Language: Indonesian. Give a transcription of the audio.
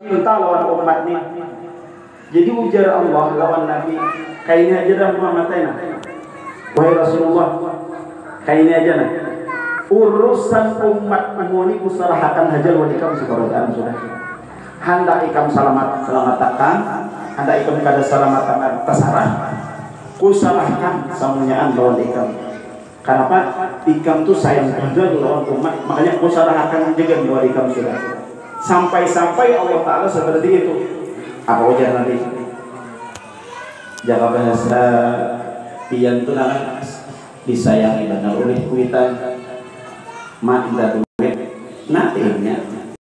cinta lawan umat ni jadi ujar Allah lawan Nabi kainnya aja dah Muhammad Taina wahai Rasulullah kainnya aja nah urusan umat umuni kusalahakan hajal walikam sekorodaan sudah. Hendak ikam selamat selamatakan hendak ikam kada selamatakan tasarah kusalahkan samunyaan lawan ikam kenapa ikam tuh sayang juga lawan umat. Makanya kusalahkan juga lawan ikam sudah sampai-sampai Allah Ta'ala seperti itu. Apa ujar nanti? Jaga bahasa pian itu nama disayangi benar oleh kuitan. Mak indah nantinya